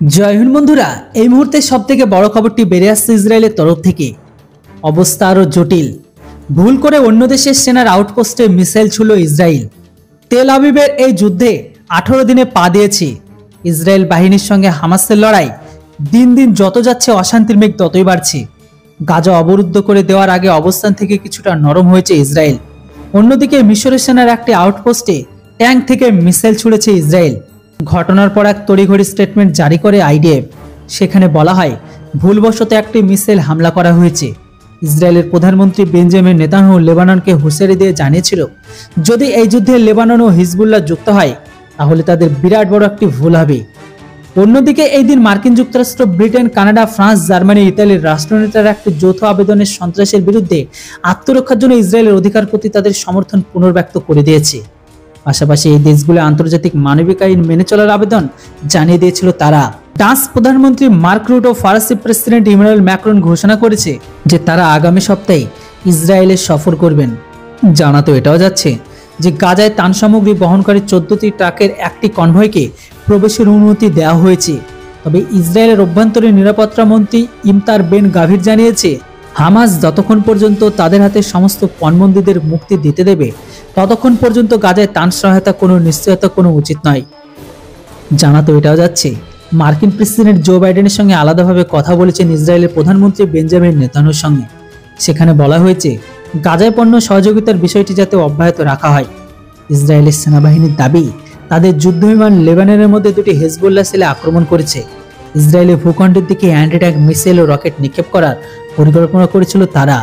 জয় হিন্দ বন্ধুরা, এই মুহূর্তে সব থেকে বড় খবরটি বেরিয়ে আসছে ইসরায়েলের তরফ থেকে। অবস্থা আরও জটিল। ভুল করে অন্য দেশের সেনার আউটপোস্টে মিসাইল ছুড়ল ইসরায়েল। তেল আবিবের এই যুদ্ধে আঠারো দিনে পা দিয়েছে। ইসরায়েল বাহিনীর সঙ্গে হামাসের লড়াই দিন দিন যত যাচ্ছে অশান্তির মেঘ ততই বাড়ছে। গাজা অবরুদ্ধ করে দেওয়ার আগে অবস্থান থেকে কিছুটা নরম হয়েছে ইসরায়েল। অন্যদিকে মিশরের সেনার একটি আউটপোস্টে ট্যাঙ্ক থেকে মিসাইল ছুড়েছে ইসরায়েল। ঘটনার পর এক তড়িঘড়ি স্টেটমেন্ট জারি করে আইডিএফ। সেখানে বলা হয়, ভুলবশত একটি মিসাইল হামলা করা হয়েছে। ইসরায়েলের প্রধানমন্ত্রী বেঞ্জামিন নেতানহু লেবাননকে হুঁশিয়ারি দিয়ে জানিয়েছিল, যদি এই যুদ্ধে লেবানন ও হিজবুল্লাহ যুক্ত হয়, তাহলে তাদের বিরাট বড় একটি ভুল হবে। অন্যদিকে এই দিন মার্কিন যুক্তরাষ্ট্র, ব্রিটেন, কানাডা, ফ্রান্স, জার্মানি, ইতালির রাষ্ট্রনেতারা একটি যৌথ আবেদনের সন্ত্রাসের বিরুদ্ধে আত্মরক্ষার জন্য ইসরায়েলের অধিকার প্রতি তাদের সমর্থন পুনর্ব্যক্ত করে দিয়েছে। পাশাপাশি এই দেশগুলো আন্তর্জাতিক মানবিক আইন মেনে চলার আবেদন জানিয়ে দিয়েছিল তারা। ডান্স প্রধানমন্ত্রী মার্ক রুট ও ফরাসি প্রেসিডেন্ট ইমানুয়েল ম্যাক্রন ঘোষণা করেছে যে তারা আগামী সপ্তাহে ইসরায়েলে সফর করবেন। জানাতো এটাও যাচ্ছে যে গাজায় তান সামগ্রী বহনকারী চোদ্দটি ট্রাকের একটি কনভয়কে প্রবেশের অনুমতি দেওয়া হয়েছে। তবে ইসরায়েলের অভ্যন্তরীণ নিরাপত্তা মন্ত্রী ইমতার বেন গাভীর জানিয়েছে হামাস যতক্ষণ পর্যন্ত তাদের হাতে সমস্ত পণবন্দীদের মুক্তি দিতে দেবে, ততক্ষণ পর্যন্ত গাজায় তান সহায়তা কোনো নিশ্চয়তা কোনো উচিত নয়। জানাতো এটাও যাচ্ছে, মার্কিন প্রেসিডেন্ট জো বাইডেনের সঙ্গে আলাদাভাবে কথা বলেছেন ইসরায়েলের প্রধানমন্ত্রী বেঞ্জামিন নেতানুর সঙ্গে। সেখানে বলা হয়েছে, গাজায় পণ্য সহযোগিতার বিষয়টি যাতে অব্যাহত রাখা হয়। ইসরায়েলের সেনাবাহিনীর দাবি, তাদের যুদ্ধ বিমান লেবাননের মধ্যে দুটি হেজবুল্লাহ সেলে আক্রমণ করেছে। ইসরায়েলের ভূখণ্ডের দিকে অ্যান্টি ট্যাঙ্ক মিসাইল ও রকেট নিক্ষেপ করার পরিকল্পনা করেছিল তারা।